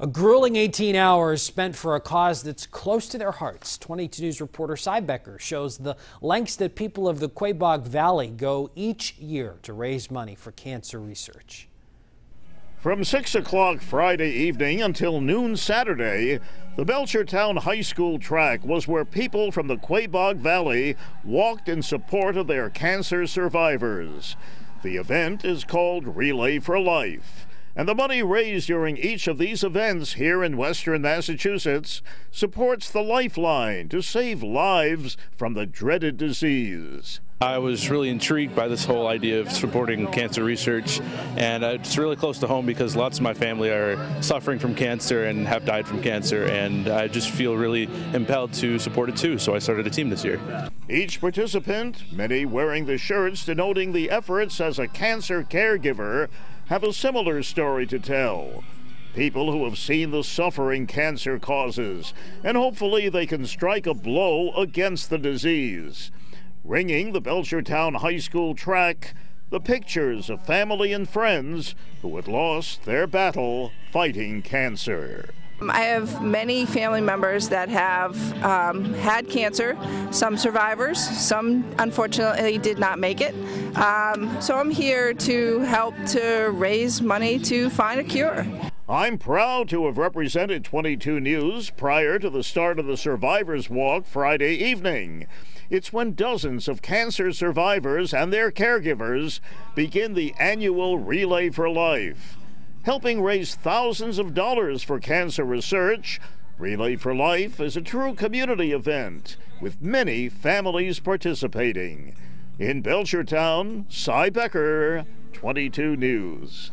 A grueling 18 hours spent for a cause that's close to their hearts. 22 News reporter Cy Becker shows the lengths that people of the Quaboag Valley go each year to raise money for cancer research. From 6 o'clock Friday evening until noon Saturday, the Belchertown High School track was where people from the Quaboag Valley walked in support of their cancer survivors. The event is called Relay for Life. And the money raised during each of these events here in Western Massachusetts supports the Lifeline to save lives from the dreaded disease. I was really intrigued by this whole idea of supporting cancer research, and uh, it's really close to home because lots of my family are suffering from cancer and have died from cancer, and I just feel really impelled to support it too, so I started a team this year. Each participant, many wearing the shirts denoting the efforts as a cancer caregiver, have a similar story to tell. People who have seen the suffering cancer causes, and hopefully they can strike a blow against the disease ringing the Belchertown High School track, the pictures of family and friends who had lost their battle fighting cancer. I have many family members that have um, had cancer, some survivors, some unfortunately did not make it. Um, so I'm here to help to raise money to find a cure. I'm proud to have represented 22 News prior to the start of the Survivors Walk Friday evening. It's when dozens of cancer survivors and their caregivers begin the annual Relay for Life. Helping raise thousands of dollars for cancer research, Relay for Life is a true community event with many families participating. In Belchertown, Cy Becker, 22 News.